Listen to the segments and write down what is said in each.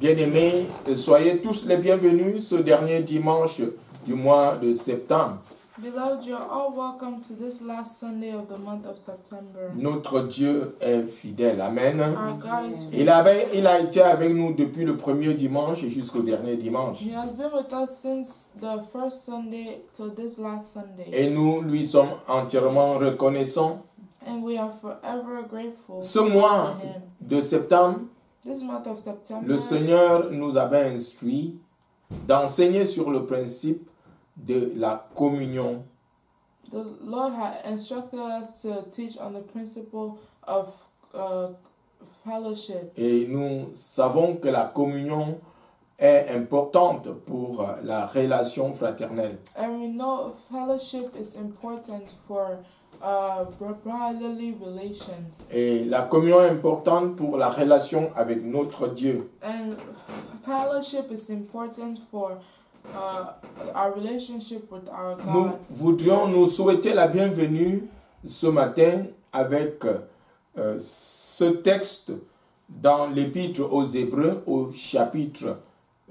Bien-aimés, soyez tous les bienvenus ce dernier dimanche du mois de septembre. Beloved, you're all welcome to this last Sunday of the month of September. Notre Dieu est fidèle. Amen. Our God is faithful. Il, avait, il a été avec nous depuis le premier dimanche jusqu'au dernier dimanche. He has been with us since the first Sunday till this last Sunday. Et nous lui sommes entièrement reconnaissants. And we are forever grateful Ce mois to Him. de septembre, This month of September, le Seigneur nous avait instruit d'enseigner sur le principe de la communion. the Lord had instructed us to teach on the principle of uh, fellowship. Et nous savons que la communion est importante pour euh, la relation fraternelle. And we know fellowship is important for uh, relations. Et la communion est importante pour la relation avec notre Dieu. And f- fellowship is important for uh, our relationship with our Nous God. voudrions nous souhaiter la bienvenue ce matin avec euh, ce texte dans l'épître aux Hébreux au chapitre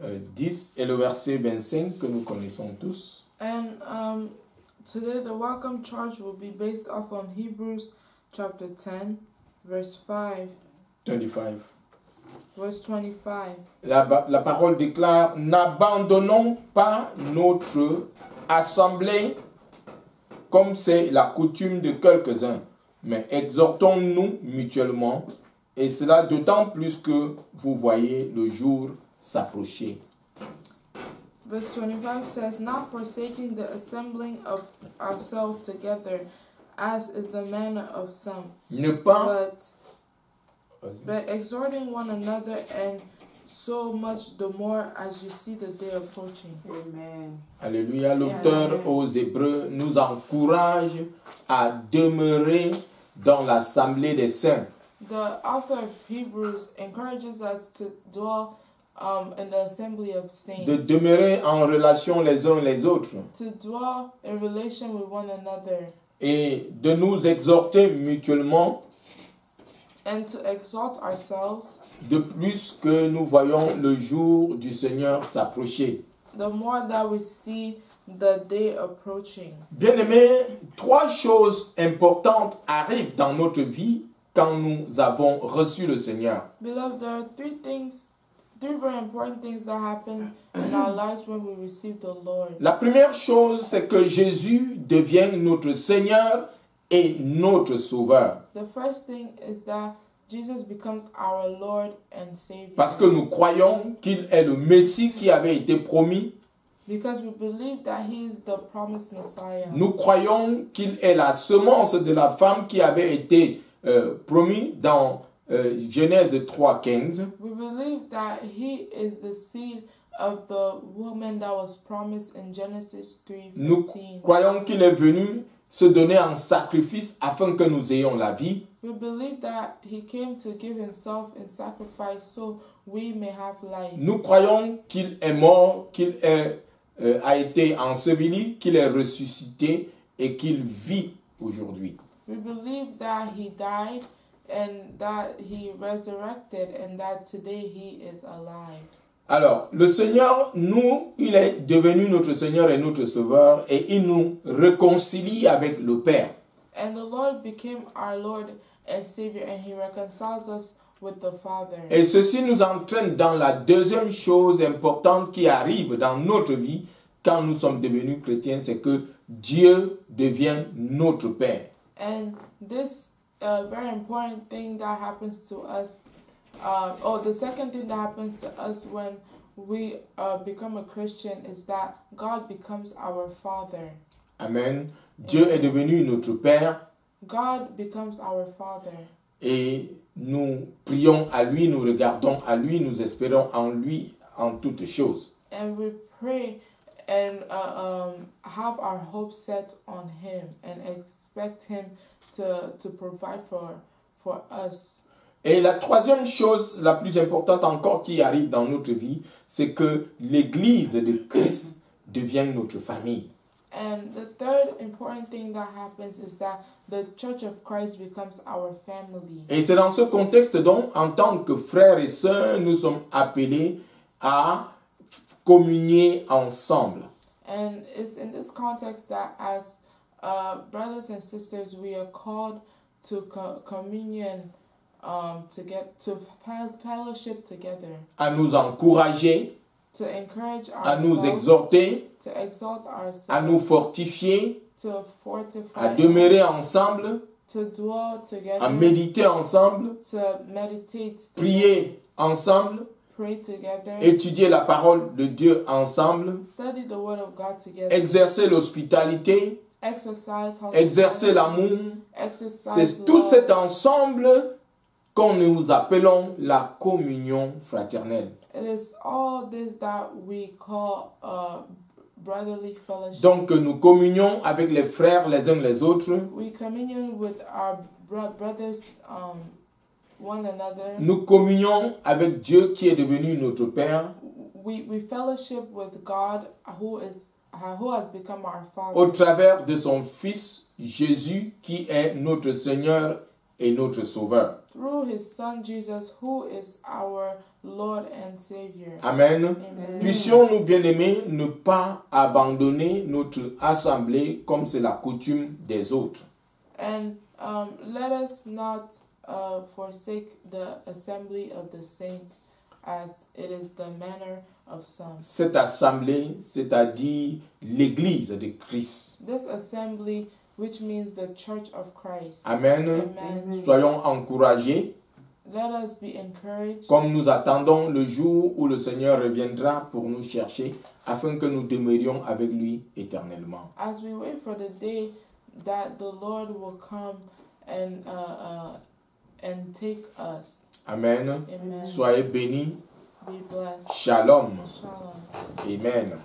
euh, 10 et le verset 25 que nous connaissons tous. And um, today the welcome charge will be based off on Hebrews chapter 10, verse 5, 25. verse 25. La, la parole déclare, n'abandonnons pas notre assemblée comme c'est la coutume de quelques-uns, mais exhortons-nous mutuellement, et cela d'autant plus que vous voyez le jour s'approcher. Verse 25 says, Not forsaking the assembling of ourselves together, as is the manner of some, Ne pas... but but exhorting one another, and so much the more as you see the day approaching. Amen. Alléluia, l'auteur Amen. aux Hébreux nous encourage à demeurer dans l'assemblée des saints. The author of Hebrews encourages us to dwell um, in the assembly of saints, de demeurer en relation les uns les autres to dwell in relation with one another, et de nous exhorter mutuellement and to exalt ourselves de plus que nous voyons le jour du Seigneur s'approcher. the more that we see the day approaching. Bien-aimés, trois choses importantes arrivent dans notre vie quand nous avons reçu le Seigneur. Beloved, there are three things, three very important things that happen in our lives when we receive the Lord. La première chose, c'est que Jésus devienne notre Seigneur et notre Sauveur. The first thing is that Jesus becomes our Lord and Savior. Parce que nous croyons qu'il est le Messie qui avait été promis. Because we believe that He is the promised Messiah. Nous croyons qu'il est la semence de la femme qui avait été euh, promis dans euh, Genèse 3.15. We believe that He is the seed of the woman that was promised in Genesis Nous 3:15. croyons qu'il est venu se donner en sacrifice afin que nous ayons la vie. We believe that He came to give Himself in sacrifice so we may have life. Nous croyons qu'il est mort, qu'il est, euh, a été enseveli, qu'il est ressuscité et qu'il vit aujourd'hui. We believe that he died and that he resurrected and that today he is alive. Alors, le Seigneur, nous, il est devenu notre Seigneur et notre Sauveur et il nous réconcilie avec le Père. And the Lord became our Lord and Savior and he reconciles us with the Father. Et ceci nous entraîne dans la deuxième chose importante qui arrive dans notre vie quand nous sommes devenus chrétiens, c'est que Dieu devient notre Père. And this uh, very important thing that happens to us, uh, oh, the second thing that happens to us when we uh, become a Christian is that God becomes our Father. Amen. Dieu est devenu notre Père God becomes our Father. et nous prions à lui, nous regardons à lui, nous espérons en lui en toutes choses. and we pray and uh, um, have our hope set on him and expect him to to provide for for us Et la troisième chose, la plus importante encore qui arrive dans notre vie, c'est que l'Église de Christ devienne notre famille. And the third important thing that happens is that the Church of Christ becomes our family. Et c'est dans ce contexte donc, en tant que frères et sœurs, nous sommes appelés à communier ensemble. And it's in this context that, as uh, brothers and sisters, we are called to co- communion, um, to get to fel- fellowship together, à nous encourager, to encourage à nous ourselves, exhorter, to exalt à ourselves, nous fortifier, to fortify, à demeurer ensemble, to dwell together, à méditer ensemble, to meditate, prier ensemble, pray together, étudier la parole de Dieu ensemble, study the Word of God together, exercer l'hospitalité, exercer l'amour. C'est tout cet ensemble qu'on nous appelons la communion fraternelle. It is all this that we call brotherly fellowship. Donc nous communions avec les frères les uns les autres. we communion with our bro- brothers, um, one another. Nous communions avec Dieu qui est devenu notre Père We we fellowship with God, who is who has become our au Father, travers de son Fils Jésus qui est notre Seigneur et notre Sauveur. through His Son Jesus, who is our Lord and Savior. Amen. Amen. Puissions-nous, bien-aimés, ne pas abandonner notre assemblée comme c'est la coutume des autres. And um, let us not uh, forsake the assembly of the saints, as it is the manner of some. Cette assemblée, c'est-à-dire l'Église de Christ. This assembly, which means the Church of Christ. Amen. Amen. Soyons encouragés Let us be encouraged comme nous attendons le jour où le Seigneur reviendra pour nous chercher afin que nous demeurions avec lui éternellement. as we wait for the day that the Lord will come and uh, uh, and take us. Amen. Amen. Soyez bénis. Be blessed. Shalom. Shalom. Amen.